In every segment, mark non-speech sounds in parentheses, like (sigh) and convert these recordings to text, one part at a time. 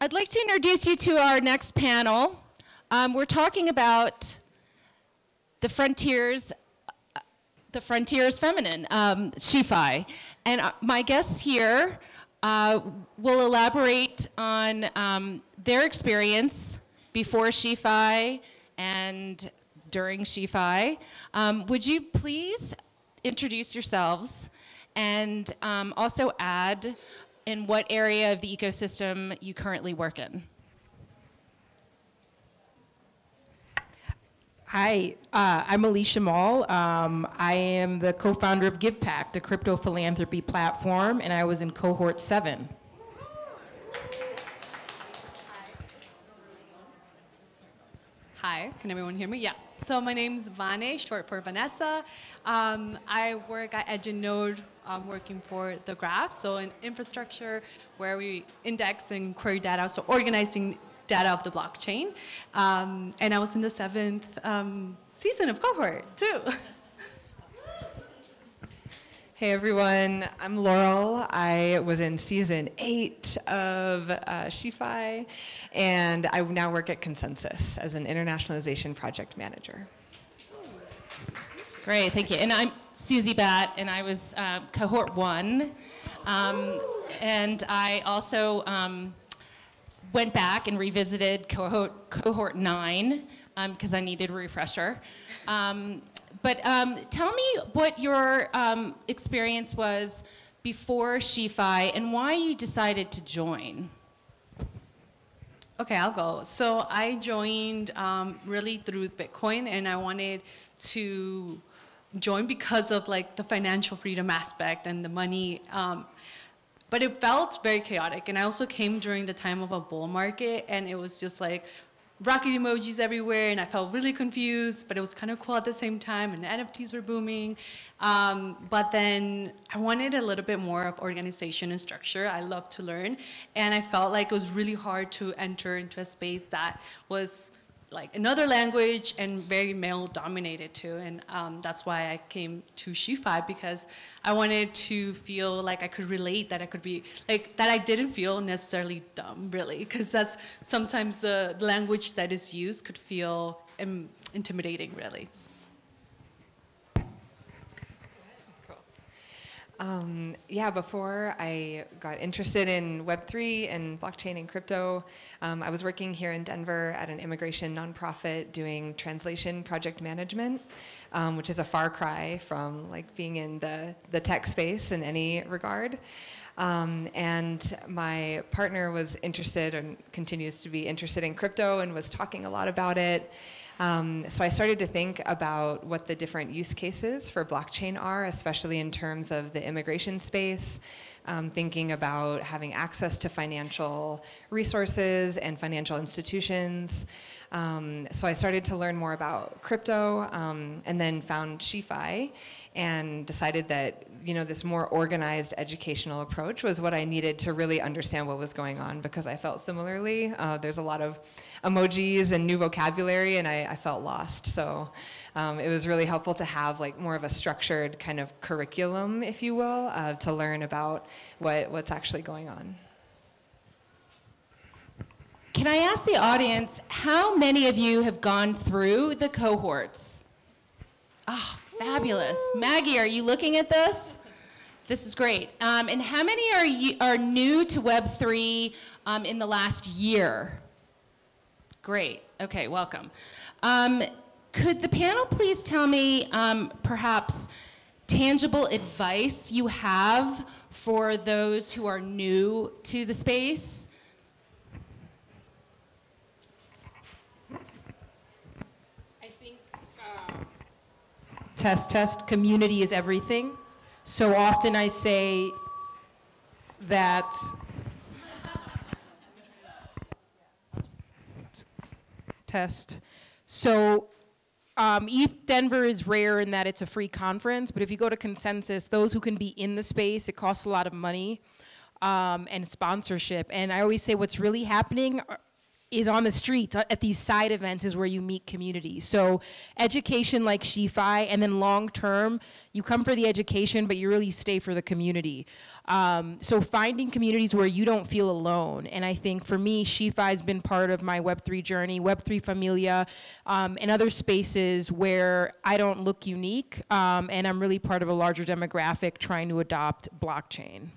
I'd like to introduce you to our next panel. Um, we're talking about the frontiers, uh, the frontiers feminine, um, SheFi. And uh, my guests here uh, will elaborate on um, their experience before SheFi and during SheFi. Um, would you please introduce yourselves and um, also add in what area of the ecosystem you currently work in? Hi, uh, I'm Alicia Maule. Um, I am the co-founder of GivePact, a crypto philanthropy platform, and I was in cohort seven. Hi, can everyone hear me? Yeah. So my name's Vane, short for Vanessa. Um, I work at Edge & Node, um, working for the graph, so an infrastructure where we index and query data, so organizing data of the blockchain. Um, and I was in the seventh um, season of cohort too. (laughs) Hey everyone, I'm Laurel. I was in season eight of uh, SheFi, and I now work at ConsenSys as an internationalization project manager. Great, thank you. And I'm Susie Batt, and I was uh, cohort one. Um, and I also um, went back and revisited cohort, cohort nine because um, I needed a refresher. Um, but um, tell me what your um, experience was before SheFi and why you decided to join. Okay, I'll go. So I joined um, really through Bitcoin, and I wanted to join because of like the financial freedom aspect and the money um, but it felt very chaotic. And I also came during the time of a bull market, and it was just like rocket emojis everywhere, and I felt really confused, but it was kind of cool at the same time, and NFTs were booming. Um, but then I wanted a little bit more of organization and structure. I love to learn, and I felt like it was really hard to enter into a space that was like another language and very male dominated too. And um, that's why I came to SheFi because I wanted to feel like I could relate, that I could be, like, that I didn't feel necessarily dumb, really, because that's sometimes the language that is used could feel um, intimidating, really. Um, yeah, before I got interested in Web3 and blockchain and crypto, um, I was working here in Denver at an immigration nonprofit doing translation project management, um, which is a far cry from like being in the, the tech space in any regard. Um, and my partner was interested and continues to be interested in crypto and was talking a lot about it. Um, so I started to think about what the different use cases for blockchain are, especially in terms of the immigration space, um, thinking about having access to financial resources and financial institutions. Um, so I started to learn more about crypto um, and then found SheFi and decided that you know this more organized educational approach was what I needed to really understand what was going on because I felt similarly. Uh, there's a lot of emojis and new vocabulary, and I, I felt lost. So um, it was really helpful to have like more of a structured kind of curriculum, if you will, uh, to learn about what, what's actually going on. Can I ask the audience, how many of you have gone through the cohorts? Oh, fabulous. Maggie, are you looking at this? This is great. Um, and how many are, you, are new to Web3 um, in the last year? Great. Okay, welcome. Um, could the panel please tell me um, perhaps tangible advice you have for those who are new to the space? I think uh, test, test, community is everything. So often I say that test. So um, Denver is rare in that it's a free conference, but if you go to consensus, those who can be in the space, it costs a lot of money um, and sponsorship. And I always say what's really happening is on the streets uh, at these side events is where you meet communities. So education like SheFi, and then long term, you come for the education, but you really stay for the community. Um, so finding communities where you don't feel alone. And I think for me, SheFi has been part of my Web3 journey, Web3 Familia, um, and other spaces where I don't look unique, um, and I'm really part of a larger demographic trying to adopt blockchain.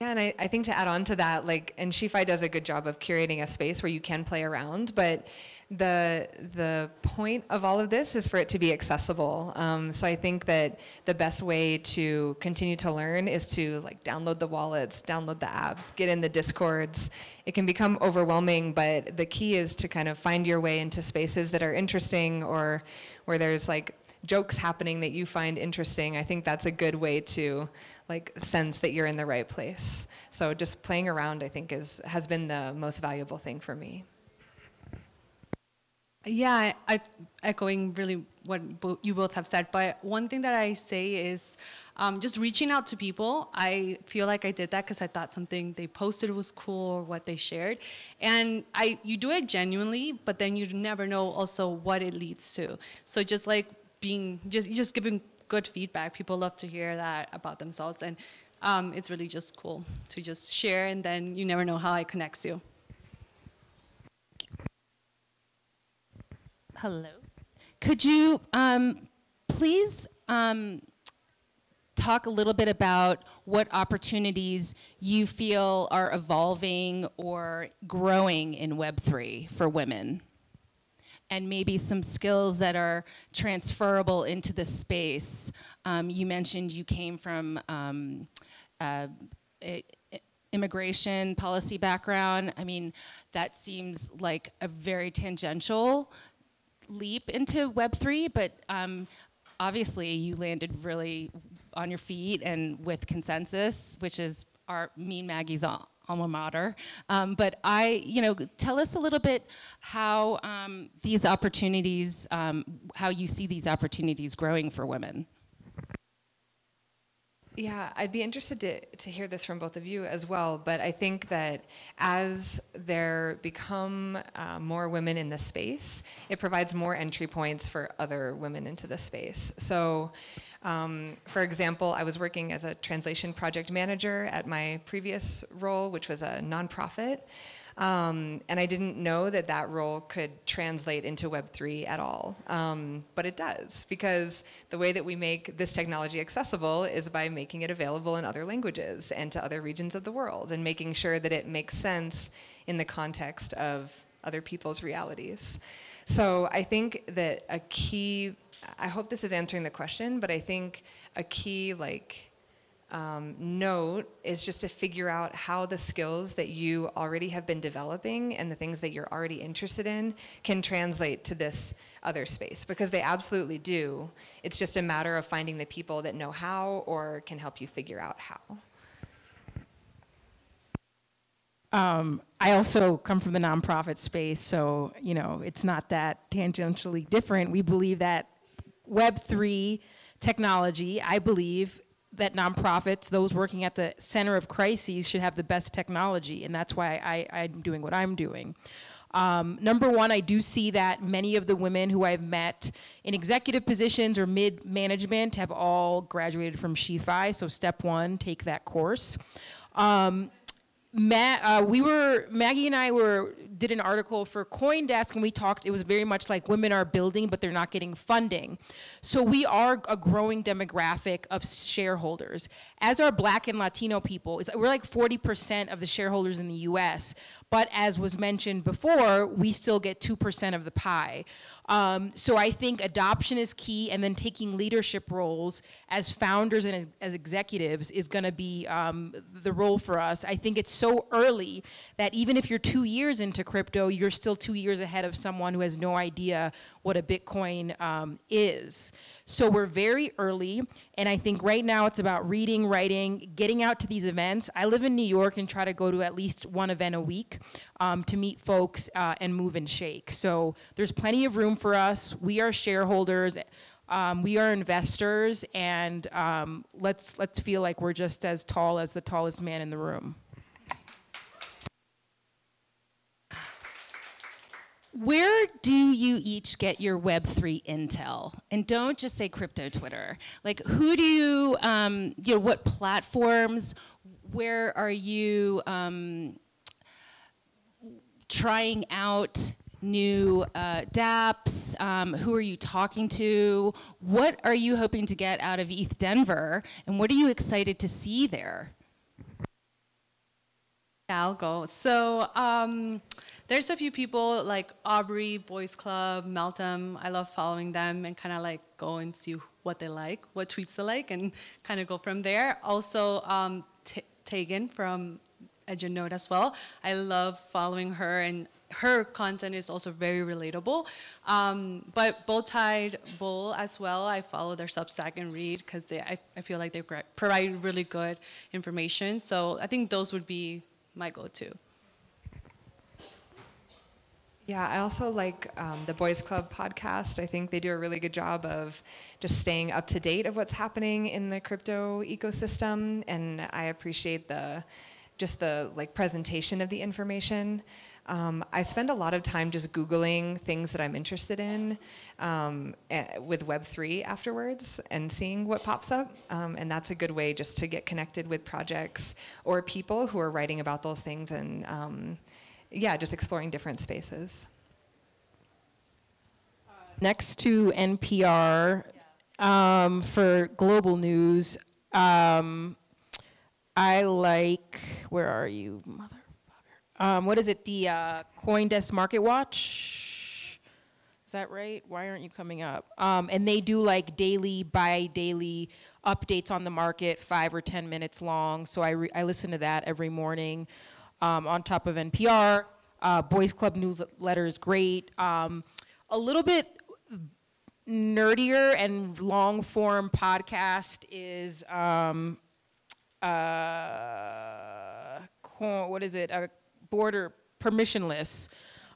Yeah, and I, I think to add on to that, like, and SheFi does a good job of curating a space where you can play around, but the the point of all of this is for it to be accessible. Um, so I think that the best way to continue to learn is to like download the wallets, download the apps, get in the discords. It can become overwhelming, but the key is to kind of find your way into spaces that are interesting or where there's like jokes happening that you find interesting. I think that's a good way to like sense that you're in the right place. So just playing around, I think, is has been the most valuable thing for me. Yeah, I, echoing really what bo- you both have said. But one thing that I say is um, just reaching out to people. I feel like I did that because I thought something they posted was cool or what they shared, and I you do it genuinely, but then you never know also what it leads to. So just like being just just giving good feedback. People love to hear that about themselves, and um, it's really just cool to just share, and then you never know how it connects you. Hello. Could you um, please um, talk a little bit about what opportunities you feel are evolving or growing in Web3 for women? And maybe some skills that are transferable into the space. Um, you mentioned you came from um, uh, immigration policy background. I mean, that seems like a very tangential leap into Web3, but um, obviously you landed really on your feet and with ConsenSys, which is our me and Maggie's alma mater. Um, but I, you know, tell us a little bit how um, these opportunities, um, how you see these opportunities growing for women. Yeah, I'd be interested to, to hear this from both of you as well. But I think that as there become uh, more women in the space, it provides more entry points for other women into the space. So um, for example, I was working as a translation project manager at my previous role, which was a nonprofit. Um, and I didn't know that that role could translate into Web3 at all. Um, but it does, because the way that we make this technology accessible is by making it available in other languages and to other regions of the world, and making sure that it makes sense in the context of other people's realities. So I think that a key I hope this is answering the question, but I think a key like um, note is just to figure out how the skills that you already have been developing and the things that you're already interested in can translate to this other space because they absolutely do. It's just a matter of finding the people that know how or can help you figure out how. Um, I also come from the nonprofit space, so you know it's not that tangentially different. We believe that Web3 technology, I believe that nonprofits, those working at the center of crises, should have the best technology, and that's why I, am doing what I'm doing. Um, number one, I do see that many of the women who I've met in executive positions or mid management have all graduated from SheFi. So, step one, take that course. Um, Ma- uh, we were Maggie and I were did an article for CoinDesk and we talked. It was very much like women are building, but they're not getting funding. So we are a growing demographic of shareholders. As are Black and Latino people, we're like 40% of the shareholders in the U.S. But as was mentioned before, we still get 2% of the pie. Um, so I think adoption is key, and then taking leadership roles as founders and as, as executives is going to be um, the role for us. I think it's so early that even if you're two years into crypto, you're still two years ahead of someone who has no idea what a Bitcoin um, is. So we're very early, and I think right now it's about reading, writing, getting out to these events. I live in New York and try to go to at least one event a week um, to meet folks uh, and move and shake. So there's plenty of room for us. We are shareholders. Um, we are investors, and um, let's let's feel like we're just as tall as the tallest man in the room. Where do you each get your Web3 intel? And don't just say crypto Twitter. Like, who do you, um, you know, what platforms, where are you um, trying out new uh, dApps? Um, who are you talking to? What are you hoping to get out of ETH Denver? And what are you excited to see there? I'll go. So um, there's a few people like Aubrey, Boys Club, Meltem. I love following them and kind of like go and see what they like, what tweets they like, and kind of go from there. Also, um, Tegan from Edge Note as well. I love following her and her content is also very relatable. Um, but Bowtied Bull as well, I follow their Substack and read because I, I feel like they provide really good information. So I think those would be my go-to. Yeah, I also like um, the Boys Club podcast. I think they do a really good job of just staying up to date of what's happening in the crypto ecosystem, and I appreciate the just the like presentation of the information. Um, I spend a lot of time just Googling things that I'm interested in um, with Web3 afterwards and seeing what pops up. Um, and that's a good way just to get connected with projects or people who are writing about those things and um, yeah, just exploring different spaces. Next to NPR um, for global news, um, I like, where are you, mother? um, what is it, the uh, CoinDesk Market Watch? Is that right? Why aren't you coming up? Um, and they do like daily, bi-daily updates on the market, five or 10 minutes long. So I, I listen to that every morning um, on top of NPR. Uh, Boys Club newsletter is great. Um, a little bit nerdier and long form podcast is um, uh, what is it? A border permissionless.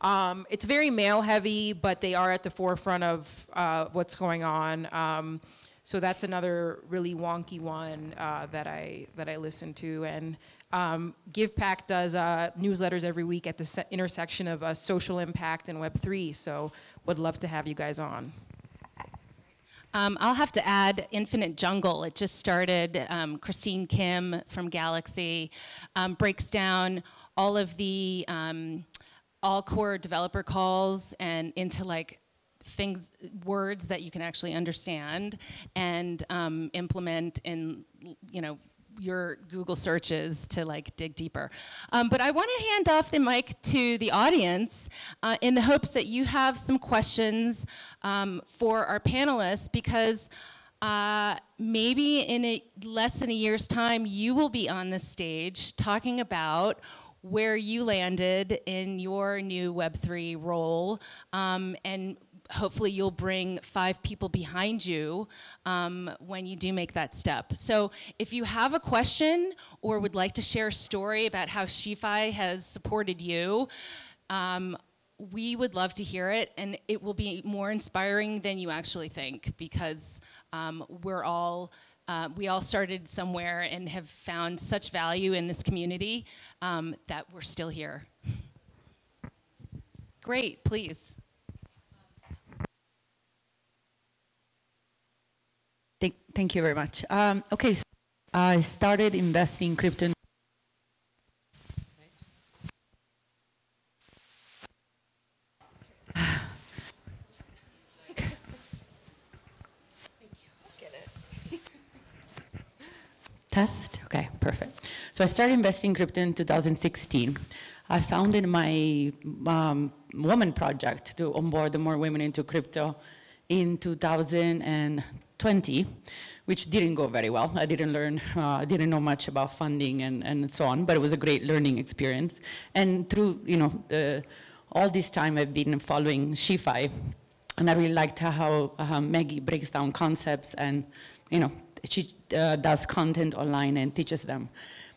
Um, it's very male heavy, but they are at the forefront of uh, what's going on. Um, so that's another really wonky one uh, that I that I listen to. And um, GivePact does uh, newsletters every week at the intersection of uh, social impact and Web3. So would love to have you guys on. Um, I'll have to add Infinite Jungle. It just started. Um, Christine Kim from Galaxy um, breaks down all of the um, all core developer calls and into like things, words that you can actually understand and um, implement in, you know, your Google searches to like dig deeper. Um, but I want to hand off the mic to the audience uh, in the hopes that you have some questions um, for our panelists because uh, maybe in a, less than a year's time, you will be on the stage talking about where you landed in your new Web3 role, um, and hopefully you'll bring five people behind you um, when you do make that step. So if you have a question or would like to share a story about how SheFi has supported you, um, we would love to hear it, and it will be more inspiring than you actually think because um, we're all uh, we all started somewhere and have found such value in this community um, that we're still here. Great, please. Thank, you very much. Um, okay, so I started investing in crypto (sighs) Test? Okay, perfect. So I started investing in crypto in 2016. I founded my um, woman project to onboard more women into crypto in 2020, which didn't go very well. I didn't learn, uh, didn't know much about funding and, and so on, but it was a great learning experience. And through, you know, the, all this time I've been following SheFi, and I really liked how uh, Maggie breaks down concepts and, you know, she uh, does content online and teaches them.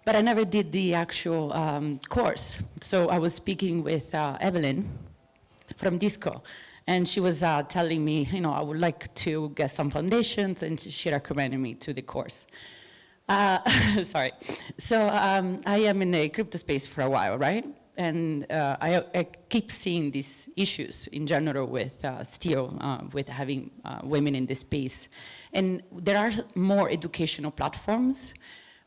But I never did the actual um, course. So I was speaking with uh, Evelyn from Disco, and she was uh, telling me, you know, I would like to get some foundations, and she recommended me to the course. Uh, (laughs) sorry. So um, I am in the crypto space for a while, right? and uh, I, I, keep seeing these issues in general with uh, still uh, with having uh, women in this space. And there are more educational platforms,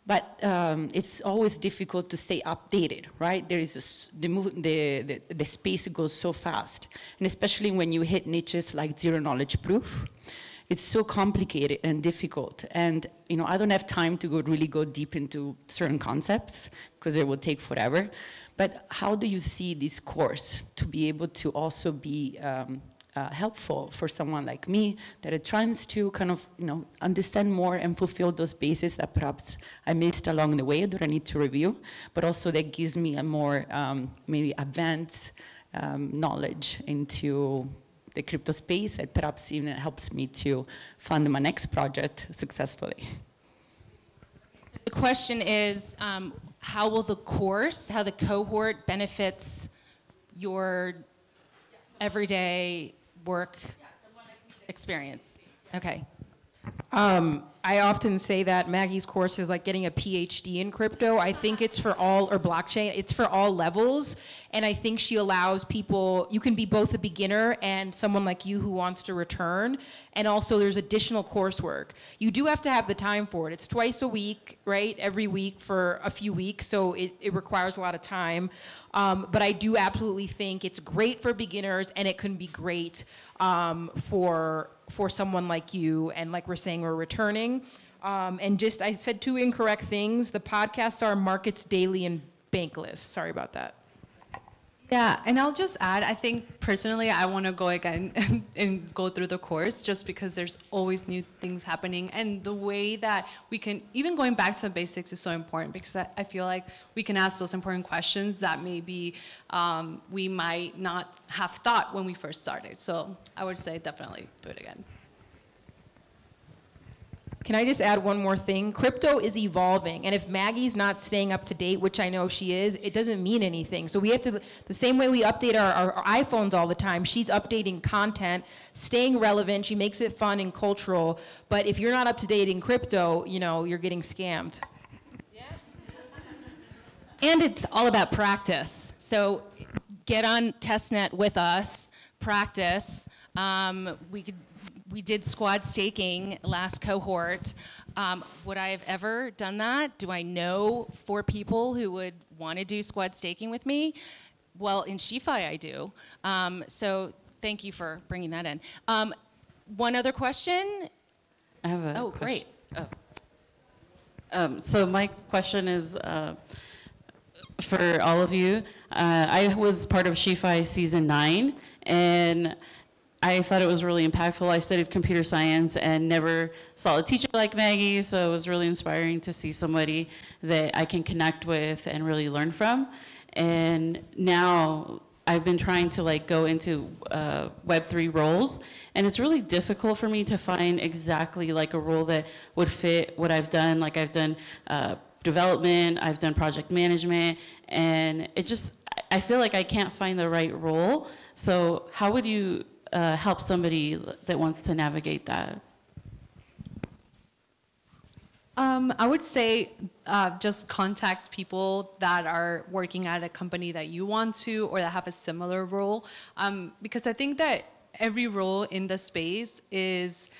but um, it's always difficult to stay updated, right? There is a, the, move, the, the, the space goes so fast, and especially when you hit niches like zero knowledge proof it's so complicated and difficult. And you know, I don't have time to go really go deep into certain concepts because it will take forever. But how do you see this course to be able to also be um, uh, helpful for someone like me that it tries to kind of you know understand more and fulfill those bases that perhaps I missed along the way that I need to review, but also that gives me a more um, maybe advanced um, knowledge into the crypto space and perhaps even helps me to fund my next project successfully. The question is, um, how will the course, how the cohort benefits your everyday work experience? Okay. Um, I often say that Maggie's course is like getting a PhD in crypto. I think it's for all, or blockchain, it's for all levels. And I think she allows people, you can be both a beginner and someone like you who wants to return. And also there's additional coursework. You do have to have the time for it. It's twice a week, right? Every week for a few weeks. So it, it requires a lot of time. Um, but I do absolutely think it's great for beginners and it can be great um, for for someone like you. And like we're saying, we're returning. Um, and just, I said two incorrect things. The podcasts are Markets Daily and Bankless. Sorry about that. Yeah, and I'll just add, I think personally, I want to go again (laughs) and, go through the course just because there's always new things happening. And the way that we can, even going back to the basics is so important because I, I feel like we can ask those important questions that maybe um, we might not have thought when we first started. So I would say definitely do it again. Can I just add one more thing? Crypto is evolving, and if Maggie's not staying up to date, which I know she is, it doesn't mean anything. So we have to, the same way we update our, our, our iPhones all the time, she's updating content, staying relevant, she makes it fun and cultural, but if you're not up to date in crypto, you know, you're getting scammed. And it's all about practice. So get on testnet with us, practice. Um, we could we did squad staking last cohort. Um, would I have ever done that? Do I know four people who would want to do squad staking with me? Well, in SheFi I do. Um, so thank you for bringing that in. Um, one other question? I have a Oh, great. Oh. Um, so my question is uh, for all of you. Uh, I was part of SheFi season nine, and I thought it was really impactful. I studied computer science and never saw a teacher like Maggie, so it was really inspiring to see somebody that I can connect with and really learn from. And now I've been trying to like go into uh, Web3 roles, and it's really difficult for me to find exactly like a role that would fit what I've done. Like I've done uh, development, I've done project management, and it just I feel like I can't find the right role. So how would you uh, help somebody that wants to navigate that? Um, I would say uh, just contact people that are working at a company that you want to or that have a similar role. Um, because I think that every role in the space is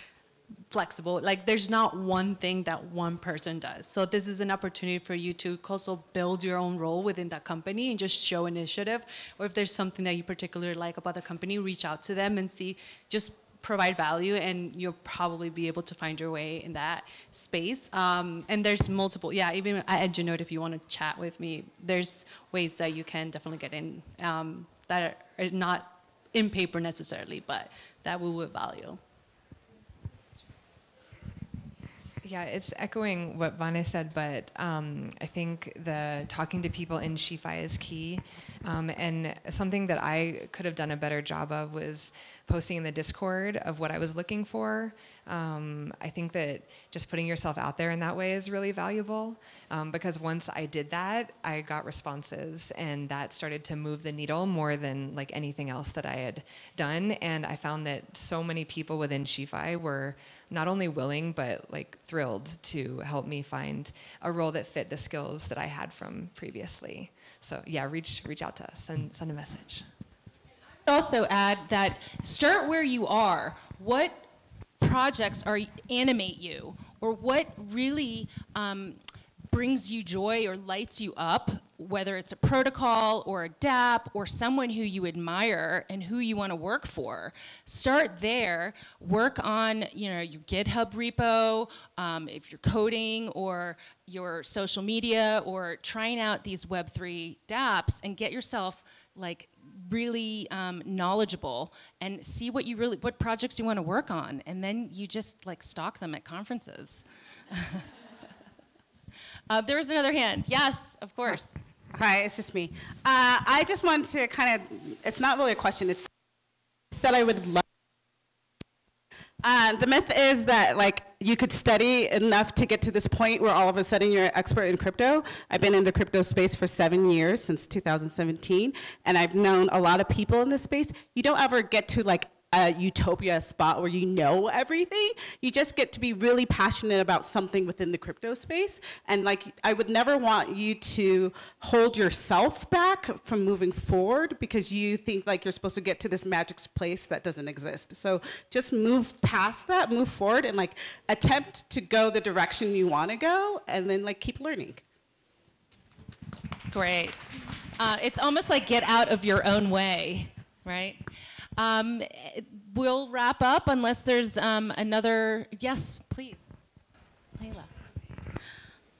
flexible. Like there's not one thing that one person does. So this is an opportunity for you to also build your own role within that company and just show initiative. Or if there's something that you particularly like about the company, reach out to them and see, just provide value and you'll probably be able to find your way in that space. Um, and there's multiple, yeah, even at Edge & Node, if you want to chat with me, there's ways that you can definitely get in um, that are not in paper necessarily, but that we would value. Yeah, it's echoing what Vane said, but um, I think the talking to people in SheFi is key. Um, and something that I could have done a better job of was posting in the Discord of what I was looking for. Um, I think that just putting yourself out there in that way is really valuable um, because once I did that, I got responses and that started to move the needle more than like anything else that I had done. And I found that so many people within SheFi were not only willing but like thrilled to help me find a role that fit the skills that I had from previously. So yeah, reach reach out to us and send a message. Also add that start where you are. What projects are animate you, or what really um, brings you joy or lights you up? Whether it's a protocol or a DApp or someone who you admire and who you want to work for, start there. Work on you know your GitHub repo, um, if you're coding or your social media or trying out these Web3 dApps and get yourself like really um, knowledgeable and see what you really what projects you want to work on and then you just like stalk them at conferences (laughs) uh, there was another hand yes of course Hi, it's just me. Uh, I just want to kind of, it's not really a question, it's that I would love. Uh, the myth is that like you could study enough to get to this point where all of a sudden you're an expert in crypto. I've been in the crypto space for seven years since 2017, and I've known a lot of people in this space. You don't ever get to like a utopia spot where you know everything. You just get to be really passionate about something within the crypto space. And like, I would never want you to hold yourself back from moving forward because you think like you're supposed to get to this magic place that doesn't exist. So just move past that, move forward, and like attempt to go the direction you want to go, and then like keep learning. great uh, it's almost like get out of your own way right um, we'll wrap up unless there's um, another yes please layla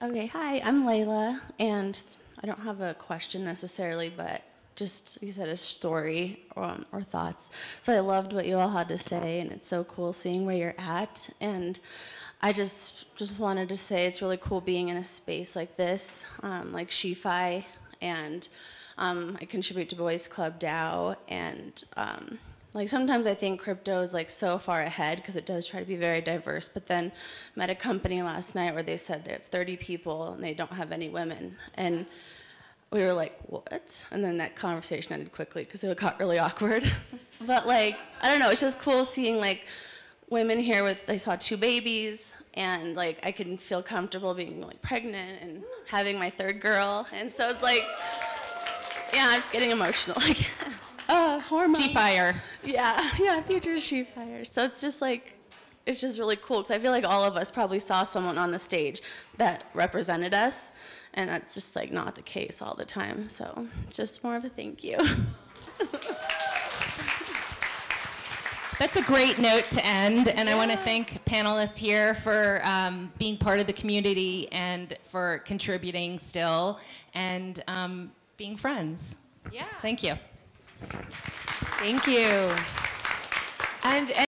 Okay, hi, I'm Layla, and I don't have a question necessarily, but just, you said, a story um, or thoughts. So I loved what you all had to say, and it's so cool seeing where you're at. And I just just wanted to say it's really cool being in a space like this, um, like SheFi, and um, I contribute to Boys Club DAO, and um, like sometimes I think crypto is like so far ahead because it does try to be very diverse. But then met a company last night where they said they have 30 people and they don't have any women, and we were like, what? And then that conversation ended quickly because it got really awkward. (laughs) but like, I don't know, it's just cool seeing like women here with, I saw two babies and like I can feel comfortable being like pregnant and having my third girl. And so it's like, yeah, I'm just getting emotional. Like, (laughs) uh, hormones. g-fire Yeah, (laughs) yeah, future she fire. So it's just like, it's just really cool because I feel like all of us probably saw someone on the stage that represented us, and that's just like not the case all the time. So just more of a thank you. (laughs) That's a great note to end, and I want to thank panelists here for um, being part of the community and for contributing still and um, being friends. Yeah. Thank you. Thank you. And